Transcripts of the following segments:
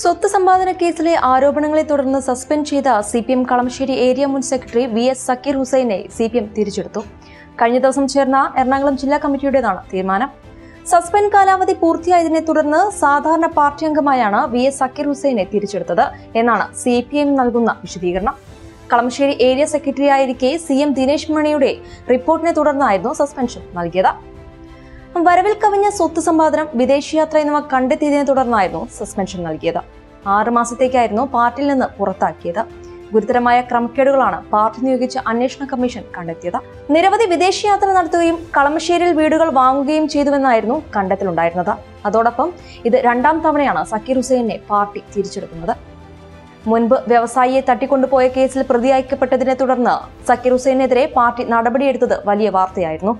സ്വത്ത് സമ്പാദന കേസിലെ ആരോപണങ്ങളെ തുടർന്ന് സസ്പെൻഡ് ചെയ്ത C P M Kalamassery area മുൻ സെക്രട്ടറി വി എസ് സക്കീർ ഹുസൈനെ സി പി എം തിരിച്ചെടുത്തു. കഴിഞ്ഞ ദിവസം ചേർന്ന എറണാകുളം ജില്ലാ കമ്മിറ്റിയുടേതാണ് തീരുമാനം. സസ്പെൻഡ് കാലാവധി പൂർത്തിയായതിനെ തുടർന്ന് സാധാരണ പാർട്ടി അംഗമായാണ് വി എസ് സക്കീർ ഹുസൈനെ തിരിച്ചെടുത്തത് എന്നാണ് സി പി എം നൽകുന്ന വിശദീകരണം. കളമശ്ശേരി ഏരിയ സെക്രട്ടറിയായിരിക്കെ സി എം ദിനേശ് മണിയുടെ റിപ്പോർട്ടിനെ തുടർന്നായിരുന്നു സസ്പെൻഷൻ നൽകിയത്. വരവിൽ കവിഞ്ഞ സ്വത്ത് സമ്പാദനം വിദേശയാത്ര എന്നിവ കണ്ടെത്തിയതിനെ തുടർന്നായിരുന്നു സസ്പെൻഷൻ നൽകിയത്. ആറ് മാസത്തേക്കായിരുന്നു പാർട്ടിയിൽ നിന്ന് പുറത്താക്കിയത്. ഗുരുതരമായ ക്രമക്കേടുകളാണ് പാർട്ടി നിയോഗിച്ച അന്വേഷണ കമ്മീഷൻ കണ്ടെത്തിയത്. നിരവധി വിദേശയാത്ര നടത്തുകയും കളമശ്ശേരിയിൽ വീടുകൾ വാങ്ങുകയും ചെയ്തുവെന്നായിരുന്നു കണ്ടെത്തലുണ്ടായിരുന്നത്. അതോടൊപ്പം ഇത് രണ്ടാം തവണയാണ് സക്കീർ ഹുസൈനെ പാർട്ടി തിരിച്ചെടുക്കുന്നത്. മുൻപ് വ്യവസായിയെ തട്ടിക്കൊണ്ടുപോയ കേസിൽ പ്രതിയാക്കപ്പെട്ടതിനെ തുടർന്ന് സക്കീർ ഹുസൈനെതിരെ പാർട്ടി നടപടിയെടുത്തത് വലിയ വാർത്തയായിരുന്നു.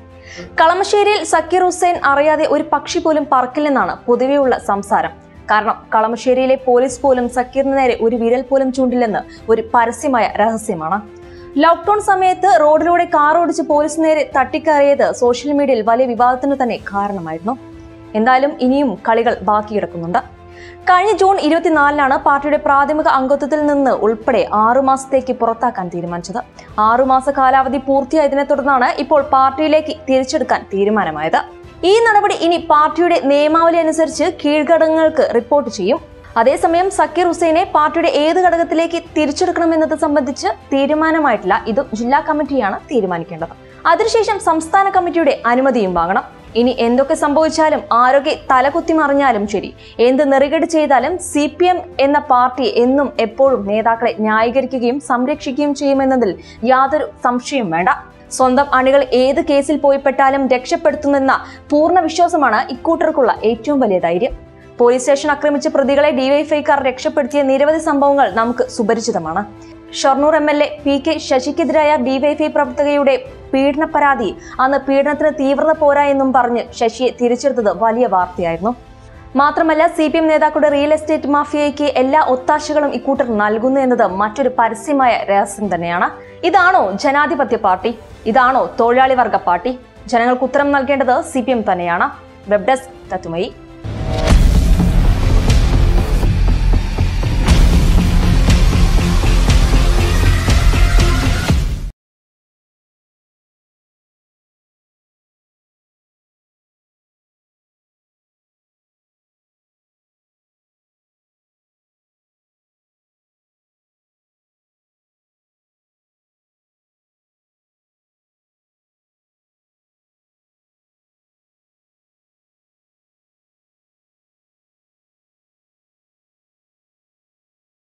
കളമശ്ശേരിയിൽ സക്കീർ ഹുസൈൻ അറിയാതെ ഒരു പക്ഷി പോലും പറക്കില്ലെന്നാണ് പൊതുവെയുള്ള സംസാരം. കാരണം കളമശ്ശേരിയിലെ പോലീസ് പോലും സക്കീറിന് നേരെ ഒരു വിരൽ പോലും ചൂണ്ടില്ലെന്ന് ഒരു പരസ്യമായ രഹസ്യമാണ്. ലോക്ക്ഡൌൺ സമയത്ത് റോഡിലൂടെ കാർ ഓടിച്ച് പോലീസ് നേരെ തട്ടിക്കയറിയത് സോഷ്യൽ മീഡിയയിൽ വലിയ വിവാദത്തിന് തന്നെ കാരണമായിരുന്നു. എന്തായാലും ഇനിയും കളികൾ ബാക്കി കിടക്കുന്നുണ്ട് കഴിഞ്ഞ ജൂൺ ഇരുപത്തിനാലിനാണ് പാർട്ടിയുടെ പ്രാഥമിക അംഗത്വത്തിൽ നിന്ന് ഉൾപ്പെടെ ആറു മാസത്തേക്ക് പുറത്താക്കാൻ തീരുമാനിച്ചത്. ആറുമാസ കാലാവധി പൂർത്തിയായതിനെ തുടർന്നാണ് ഇപ്പോൾ പാർട്ടിയിലേക്ക് തിരിച്ചെടുക്കാൻ തീരുമാനമായത്. ഈ നടപടി ഇനി പാർട്ടിയുടെ നിയമാവലി അനുസരിച്ച് കീഴ്ഘടകങ്ങൾക്ക് റിപ്പോർട്ട് ചെയ്യും. അതേസമയം സക്കീർ ഹുസൈനെ പാർട്ടിയുടെ ഏത് ഘടകത്തിലേക്ക് തിരിച്ചെടുക്കണമെന്നത് സംബന്ധിച്ച് തീരുമാനമായിട്ടില്ല. ഇത് ജില്ലാ കമ്മിറ്റിയാണ് തീരുമാനിക്കേണ്ടത്. അതിനുശേഷം സംസ്ഥാന കമ്മിറ്റിയുടെ അനുമതിയും വാങ്ങണം. ഇനി എന്തൊക്കെ സംഭവിച്ചാലും ആരോഗ്യ തലകുത്തി മറിഞ്ഞാലും ശരി. എന്ത് നെറികേട് ചെയ്താലും സി പി എം എന്ന പാർട്ടി എന്നും എപ്പോഴും നേതാക്കളെ ന്യായീകരിക്കുകയും സംരക്ഷിക്കുകയും ചെയ്യുമെന്നതിൽ യാതൊരു സംശയവും വേണ്ട. സ്വന്തം അണികൾ ഏത് കേസിൽ പോയിപ്പെട്ടാലും രക്ഷപ്പെടുത്തുമെന്ന പൂർണ വിശ്വാസമാണ് ഇക്കൂട്ടർക്കുള്ള ഏറ്റവും വലിയ ധൈര്യം. പോലീസ് സ്റ്റേഷൻ ആക്രമിച്ച പ്രതികളെ ഡിവൈഫൈക്കാർ രക്ഷപ്പെടുത്തിയ നിരവധി സംഭവങ്ങൾ നമുക്ക് സുപരിചിതമാണ്. Shoranur M L A P K ശശിക്കെതിരായ DYFI പ്രവർത്തകയുടെ പീഡന പരാതി അന്ന് പീഡനത്തിന് തീവ്രത പോരാ എന്നും പറഞ്ഞ് ശശിയെ തിരിച്ചെടുത്തത് വലിയ വാർത്തയായിരുന്നു. മാത്രമല്ല സി പി എം നേതാക്കളുടെ റിയൽ എസ്റ്റേറ്റ് മാഫിയയ്ക്ക് എല്ലാ ഒത്താശകളും ഇക്കൂട്ടർ നൽകുന്നു എന്നത് മറ്റൊരു പരസ്യമായ രഹസ്യം തന്നെയാണ്. ഇതാണോ ജനാധിപത്യ പാർട്ടി? ഇതാണോ തൊഴിലാളി വർഗ പാർട്ടി? ജനങ്ങൾക്ക് ഉത്തരം നൽകേണ്ടത് സി തന്നെയാണ്. Web desk തത്തുമയി